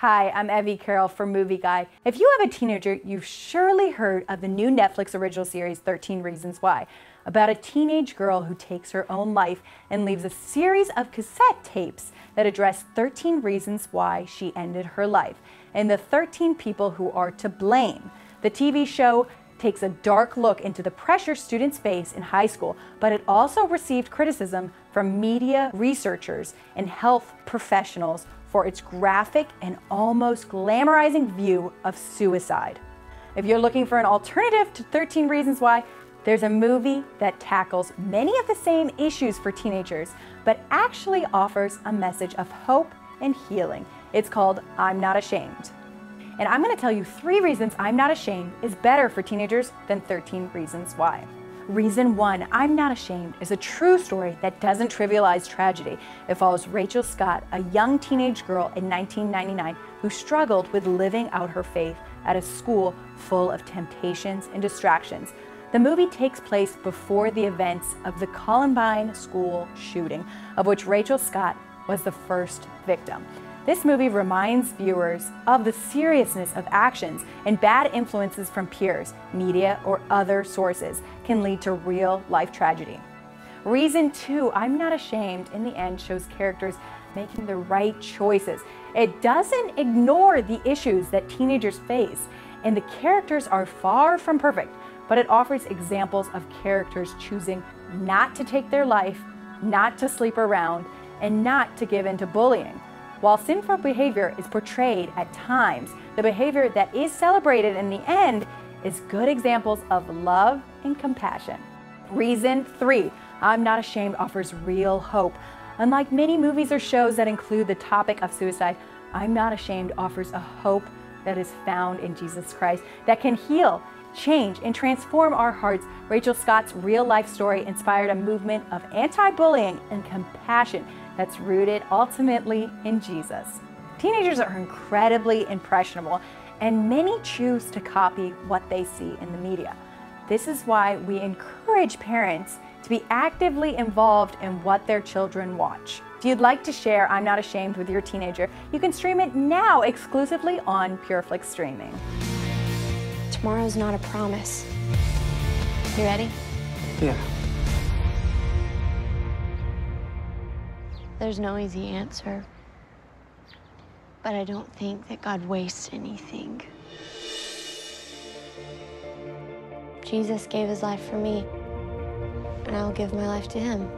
Hi, I'm Evie Carroll from Movieguide. If you have a teenager, you've surely heard of the new Netflix original series 13 Reasons Why, about a teenage girl who takes her own life and leaves a series of cassette tapes that address 13 reasons why she ended her life and the 13 people who are to blame. The TV show takes a dark look into the pressure students face in high school, but it also received criticism from media researchers and health professionals for its graphic and almost glamorizing view of suicide. If you're looking for an alternative to 13 Reasons Why, there's a movie that tackles many of the same issues for teenagers, but actually offers a message of hope and healing. It's called I'm Not Ashamed. And I'm going to tell you three reasons I'm Not Ashamed is better for teenagers than 13 Reasons Why. Reason one, I'm Not Ashamed, is a true story that doesn't trivialize tragedy. It follows Rachel Scott, a young teenage girl in 1999 who struggled with living out her faith at a school full of temptations and distractions. The movie takes place before the events of the Columbine school shooting, of which Rachel Scott was the first victim. This movie reminds viewers of the seriousness of actions and bad influences from peers, media, or other sources can lead to real life tragedy. Reason two, I'm Not Ashamed, in the end shows characters making the right choices. It doesn't ignore the issues that teenagers face, and the characters are far from perfect, but it offers examples of characters choosing not to take their life, not to sleep around, and not to give in to bullying. While sinful behavior is portrayed at times, the behavior that is celebrated in the end is good examples of love and compassion. Reason three, I'm Not Ashamed offers real hope. Unlike many movies or shows that include the topic of suicide, I'm Not Ashamed offers a hope that is found in Jesus Christ that can heal, change, and transform our hearts. Rachel Scott's real life story inspired a movement of anti bullying and compassion that's rooted ultimately in Jesus. Teenagers are incredibly impressionable, and many choose to copy what they see in the media. This is why we encourage parents to be actively involved in what their children watch. If you'd like to share I'm Not Ashamed with your teenager, you can stream it now exclusively on PureFlix Streaming. Tomorrow's not a promise. You ready? Yeah. There's no easy answer. But I don't think that God wastes anything. Jesus gave his life for me, and I'll give my life to him.